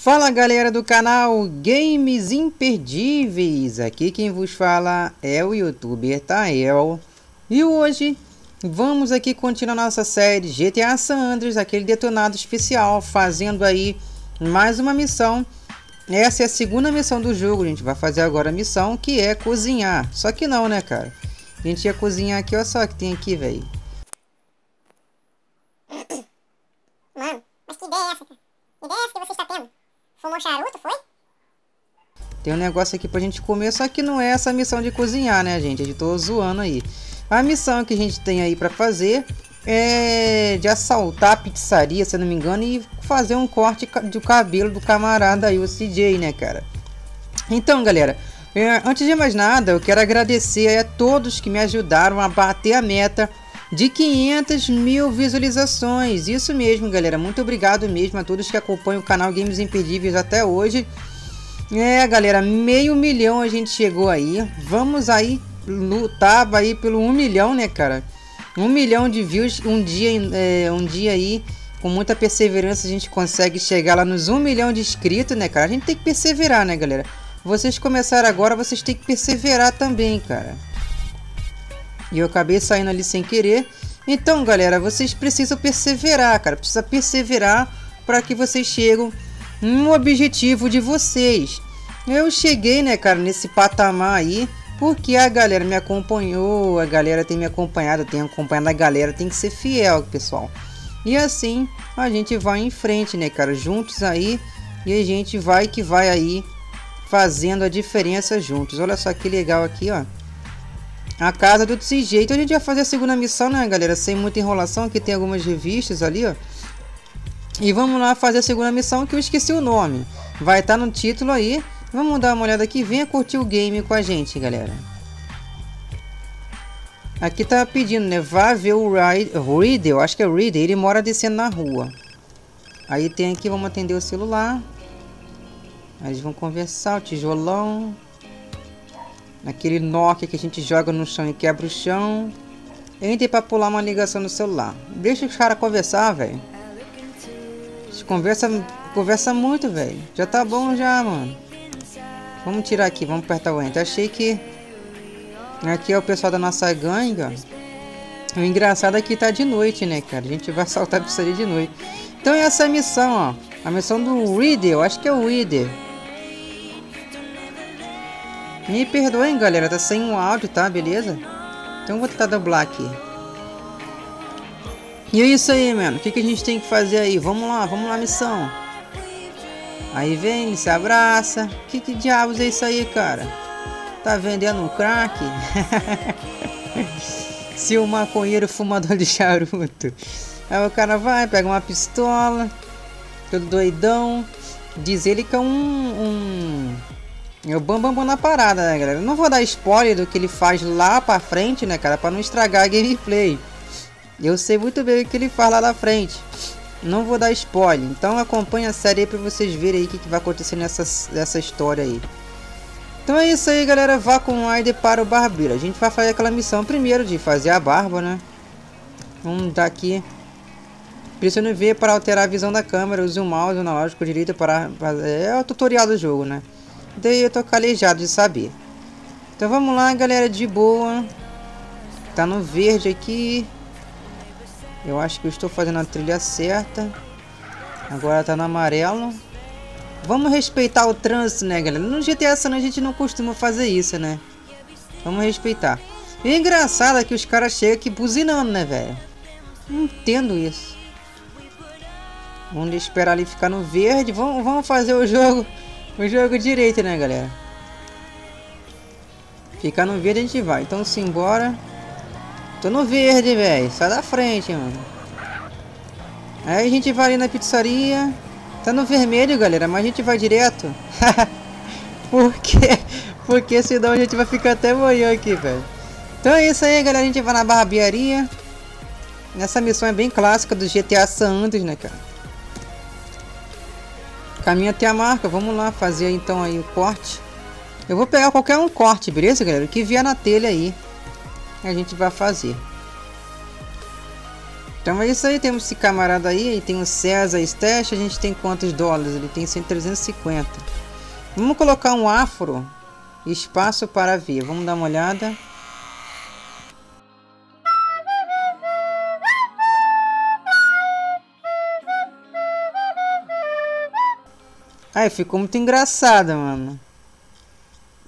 Fala galera do canal Games Imperdíveis, aqui quem vos fala é o youtuber Tael. E hoje vamos aqui continuar nossa série GTA San Andreas, aquele detonado especial Fazendo aí mais uma missão. Essa é a segunda missão do jogo, a gente vai fazer agora a missão que é cozinhar. Só que não né cara, a gente ia cozinhar aqui, olha só que tem aqui velho Mano, mas que ideia é essa cara? Que ideia é essa que você está tendo? Fumou charuto, foi? Tem um negócio aqui pra gente comer, só que não é essa missão de cozinhar, né, gente? Eu tô zoando aí. A missão que a gente tem aí pra fazer é de assaltar a pizzaria, se não me engano, e fazer um corte do cabelo do camarada aí, o CJ, né, cara? Então, galera, é, antes de mais nada, eu quero agradecer a todos que me ajudaram a bater a meta de 500 mil visualizações. Isso mesmo, galera. Muito obrigado mesmo a todos que acompanham o canal Games Imperdíveis até hoje. É, galera, meio milhão a gente chegou aí. Vamos aí lutar aí pelo um milhão, né, cara? Um milhão de views um dia, é, um dia aí. Com muita perseverança a gente consegue chegar lá nos um milhão de inscritos, né, cara? A gente tem que perseverar, né, galera? Vocês começaram agora, vocês têm que perseverar também, cara. E eu acabei saindo ali sem querer. Então, galera, vocês precisam perseverar, cara. Precisa perseverar para que vocês cheguem no objetivo de vocês. Eu cheguei, né, cara, nesse patamar aí, porque a galera me acompanhou, a galera tem me acompanhado, tem acompanhado a galera, tem que ser fiel, pessoal. E assim a gente vai em frente, né, cara, juntos aí, e a gente vai que vai aí fazendo a diferença juntos. Olha só que legal aqui, ó a casa do CJ. Então a gente vai fazer a segunda missão, né, galera? Sem muita enrolação. Aqui tem algumas revistas ali, ó. E vamos lá fazer a segunda missão que eu esqueci o nome. Vai estar tá no título aí. Vamos dar uma olhada aqui. Venha curtir o game com a gente, galera. Aqui tá pedindo, né? Vá ver o Reader. Eu acho que é Reader. Ele mora descendo na rua. Aí tem aqui, vamos atender o celular. Aí eles vão conversar, o tijolão. Aquele Nokia que a gente joga no chão e quebra o chão. Entre para pular uma ligação no celular. Deixa os caras conversar, velho. Conversa, conversa muito, velho. Já tá bom já, mano. Vamos tirar aqui, vamos apertar o enter. Achei que aqui é o pessoal da nossa gangue, ó. O engraçado é que tá de noite, né, cara? A gente vai saltar pra sair de noite. Então essa é a missão, ó. A missão do Reader, eu acho que é o Reader. Me perdoem, galera, tá sem um áudio, tá? Beleza? Então vou tentar dublar aqui. E é isso aí, mano. O que, que a gente tem que fazer aí? Vamos lá, vamos lá, missão. Aí vem, se abraça. Que, que diabos é isso aí, cara? Tá vendendo um crack? Se o maconheiro fumador de charuto. Aí o cara vai, pega uma pistola. Todo doidão. Diz ele que é um, um o Bam Bam na parada, né, galera? Eu não vou dar spoiler do que ele faz lá pra frente, né, cara? Pra não estragar a gameplay. Eu sei muito bem o que ele faz lá na frente. Não vou dar spoiler. Então acompanhe a série aí pra vocês verem aí o que, que vai acontecer nessa, nessa história aí. Então é isso aí, galera. Vá com o Aider para o barbeiro. A gente vai fazer aquela missão primeiro de fazer a barba, né? Vamos dar aqui. Pressione V para alterar a visão da câmera. Use o mouse analógico direito para... É o tutorial do jogo, né? Daí eu tô calejado de saber. Então vamos lá, galera, de boa. Tá no verde aqui. Eu acho que eu estou fazendo a trilha certa. Agora tá no amarelo. Vamos respeitar o trânsito, né, galera? No GTA San a gente não costuma fazer isso, né? Vamos respeitar. E engraçado é que os caras chegam aqui buzinando, né, velho? Não entendo isso. Vamos esperar ali ficar no verde. Vamos, vamos fazer o jogo o jogo direito, né, galera? Ficar no verde a gente vai. Então simbora. Tô no verde, velho. Sai da frente, mano. Aí a gente vai ali na pizzaria. Tá no vermelho, galera. Mas a gente vai direto. Por quê? Porque senão a gente vai ficar até amanhã aqui, velho. Então é isso aí, galera. A gente vai na barbearia. Essa missão é bem clássica do GTA San Andreas, né, cara? Caminho até a marca. Vamos lá fazer então aí o corte. Eu vou pegar qualquer um corte, beleza, galera? O que vier na telha aí. A gente vai fazer. Então é isso aí, temos esse camarada aí, aí tem o César Stash, a gente tem quantos dólares? Ele tem 350. Vamos colocar um afro, espaço para ver, vamos dar uma olhada. Ai, ficou muito engraçada, mano.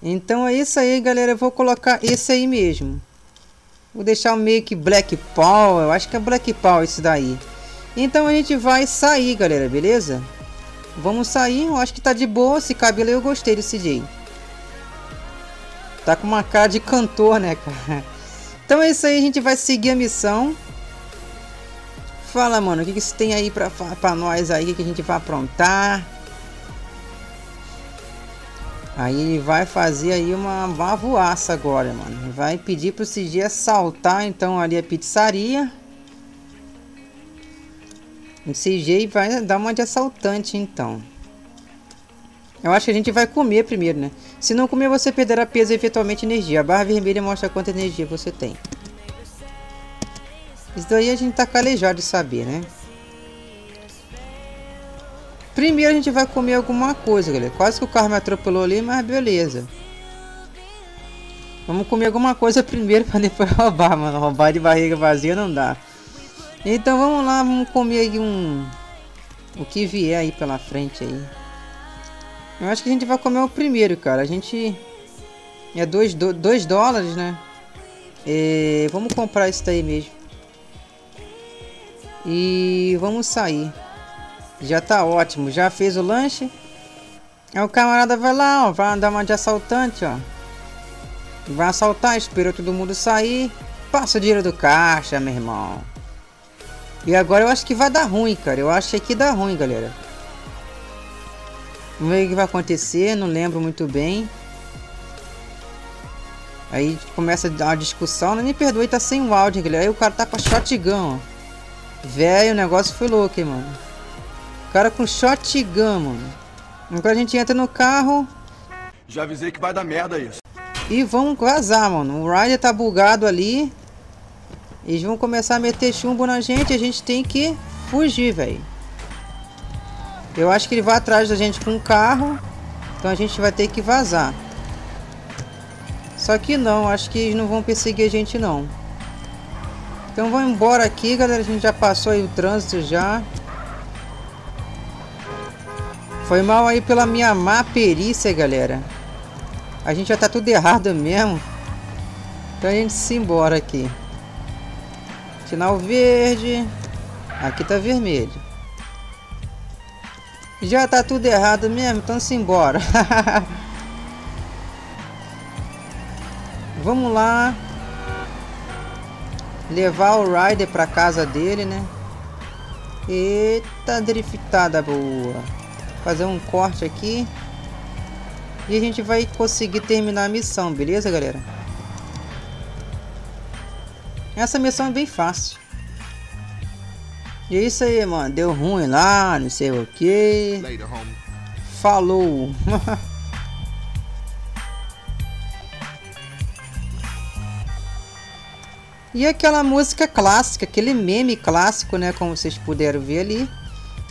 Então é isso aí, galera. Eu vou colocar esse aí mesmo. Vou deixar o meio que Black Paul. Eu acho que é Black Paul esse daí. Então a gente vai sair, galera, beleza? Vamos sair. Eu acho que tá de boa. Esse cabelo eu gostei desse jeito. Tá com uma cara de cantor, né, cara? Então é isso aí. A gente vai seguir a missão. Fala, mano. O que, que tem aí pra, pra nós aí? O que, que a gente vai aprontar? Aí ele vai fazer aí uma, uma voaça agora, mano. Vai pedir pro CG assaltar então ali a pizzaria. O CG vai dar uma de assaltante então. Eu acho que a gente vai comer primeiro, né? Se não comer, você perderá peso e eventualmente energia. A barra vermelha mostra quanta energia você tem. Isso daí a gente tá calejado de saber, né? Primeiro a gente vai comer alguma coisa, galera. Quase que o carro me atropelou ali, mas beleza. Vamos comer alguma coisa primeiro para depois roubar, mano. Roubar de barriga vazia não dá. Então vamos lá, vamos comer aí um... O que vier aí pela frente aí. Eu acho que a gente vai comer o primeiro, cara. A gente... É 2 do... dois dólares, né? E... Vamos comprar isso daí mesmo. E vamos sair. Já tá ótimo. Já fez o lanche. Aí o camarada vai lá, ó. Vai dar uma de assaltante, ó. Vai assaltar, esperou todo mundo sair. Passa o dinheiro do caixa, meu irmão. E agora eu acho que vai dar ruim, cara. Eu acho que dá ruim, galera. Vamos ver o que vai acontecer, não lembro muito bem. Aí começa a discussão. Não me perdoe, tá sem o áudio, galera. Aí o cara tá com a shotgun, ó. Velho, o negócio foi louco, hein, mano. Cara com shotgun, mano. Agora a gente entra no carro. Já avisei que vai dar merda isso. E vamos vazar, mano. O Ryder tá bugado ali. Eles vão começar a meter chumbo na gente. A gente tem que fugir, velho. Eu acho que ele vai atrás da gente com o carro. Então a gente vai ter que vazar. Só que não, acho que eles não vão perseguir a gente não. Então vamos embora aqui, galera. A gente já passou aí o trânsito já. Foi mal aí pela minha má perícia, galera. A gente já tá tudo errado mesmo. Então a gente se embora aqui. Sinal verde. Aqui tá vermelho. Já tá tudo errado mesmo, então se embora. Vamos lá. Levar o Rider pra casa dele, né? Eita, driftada boa fazer um corte aqui e a gente vai conseguir terminar a missão, beleza, galera? Essa missão é bem fácil. E é isso aí, mano. Deu ruim lá, não sei o que. Falou. e aquela música clássica, aquele meme clássico, né? Como vocês puderam ver ali.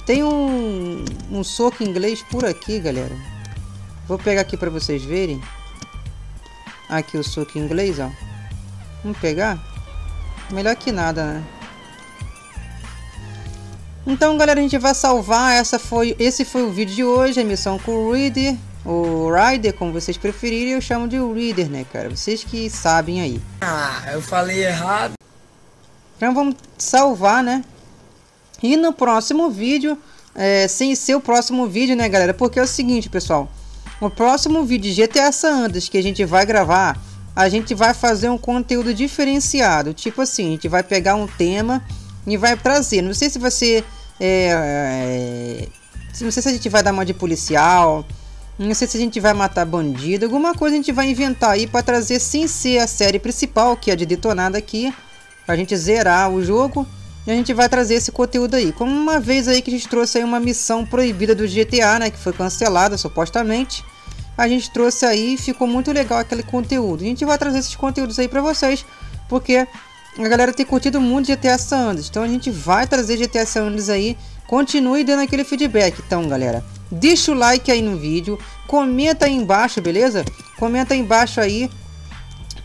Tem um, um soco inglês por aqui, galera. Vou pegar aqui para vocês verem. Aqui o soco inglês, ó. Vamos pegar? Melhor que nada, né? Então, galera, a gente vai salvar. Essa foi, esse foi o vídeo de hoje. A missão com o Reader. O Rider, como vocês preferirem. Eu chamo de Reader, né, cara? Vocês que sabem aí. Ah, eu falei errado. Então, vamos salvar, né? E no próximo vídeo, é, sem ser o próximo vídeo, né, galera? Porque é o seguinte, pessoal. O próximo vídeo de GTA San Andreas que a gente vai gravar, a gente vai fazer um conteúdo diferenciado. Tipo assim, a gente vai pegar um tema e vai trazer. Não sei se vai ser... É, é, não sei se a gente vai dar uma de policial... Não sei se a gente vai matar bandido, alguma coisa a gente vai inventar aí para trazer sem ser a série principal, que é de detonada aqui, pra gente zerar o jogo. E a gente vai trazer esse conteúdo aí. Como uma vez aí que a gente trouxe aí uma missão proibida do GTA, né? Que foi cancelada supostamente. A gente trouxe aí e ficou muito legal aquele conteúdo. A gente vai trazer esses conteúdos aí pra vocês. Porque a galera tem curtido muito GTA San Andreas. Então a gente vai trazer GTA San Andreas aí. Continue dando aquele feedback. Então, galera, deixa o like aí no vídeo. Comenta aí embaixo, beleza? Comenta aí embaixo aí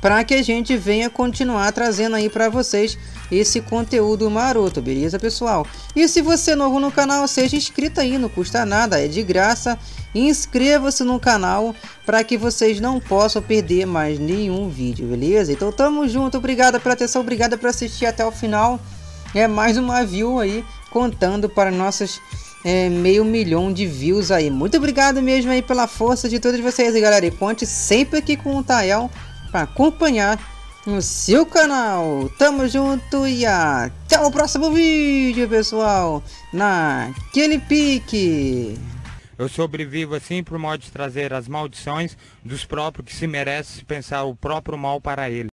para que a gente venha continuar trazendo aí para vocês esse conteúdo maroto, beleza pessoal? E se você é novo no canal, seja inscrito aí, não custa nada, é de graça. Inscreva-se no canal para que vocês não possam perder mais nenhum vídeo, beleza? Então tamo junto, obrigado pela atenção, obrigado por assistir até o final. É mais uma view aí, contando para nossas é, meio milhão de views aí. Muito obrigado mesmo aí pela força de todos vocês, galera. E conte sempre aqui com o Tael para acompanhar no seu canal. Tamo junto e até o próximo vídeo, pessoal. Naquele pique. Eu sobrevivo assim por modo de trazer as maldições dos próprios que se merecem pensar o próprio mal para ele.